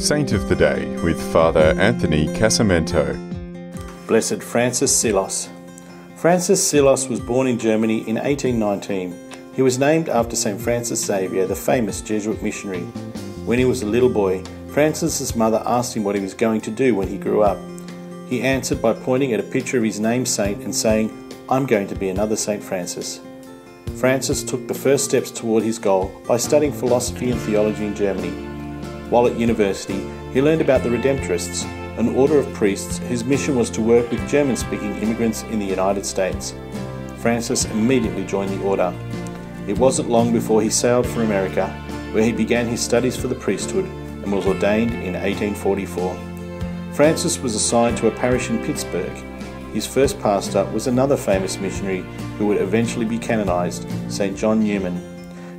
Saint of the Day with Father Anthony Casamento. Blessed Francis Seelos. Francis Seelos was born in Germany in 1819. He was named after St. Francis Xavier, the famous Jesuit missionary. When he was a little boy, Francis's mother asked him what he was going to do when he grew up. He answered by pointing at a picture of his named saint and saying, I'm going to be another St. Francis. Francis took the first steps toward his goal by studying philosophy and theology in Germany. While at university, he learned about the Redemptorists, an order of priests whose mission was to work with German speaking immigrants in the United States. Francis immediately joined the order. It wasn't long before he sailed for America, where he began his studies for the priesthood and was ordained in 1844. Francis was assigned to a parish in Pittsburgh his first pastor was another famous missionary who would eventually be canonized, St. John Neumann.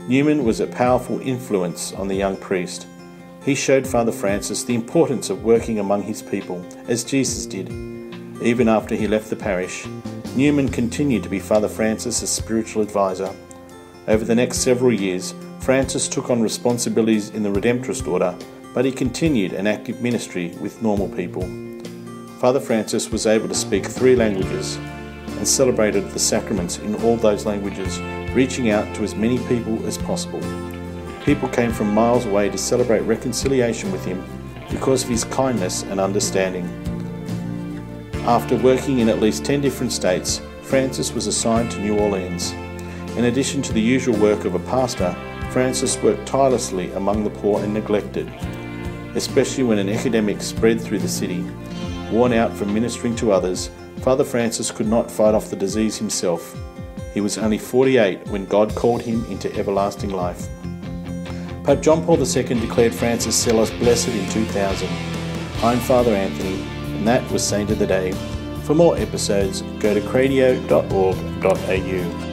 Neumann was a powerful influence on the young priest. He showed Father Francis the importance of working among his people, as Jesus did. Even after he left the parish, Neumann continued to be Father Francis's spiritual advisor. Over the next several years, Francis took on responsibilities in the Redemptorist order, but he continued an active ministry with normal people. Father Francis was able to speak three languages and celebrated the sacraments in all those languages, reaching out to as many people as possible. People came from miles away to celebrate reconciliation with him because of his kindness and understanding. After working in at least 10 different states, Francis was assigned to New Orleans. In addition to the usual work of a pastor, Francis worked tirelessly among the poor and neglected, especially when an epidemic spread through the city. Worn out from ministering to others, Father Francis could not fight off the disease himself. He was only 48 when God called him into everlasting life. Pope John Paul II declared Francis Seelos blessed in 2000. I'm Father Anthony, and that was Saint of the Day. For more episodes, go to cradio.org.au.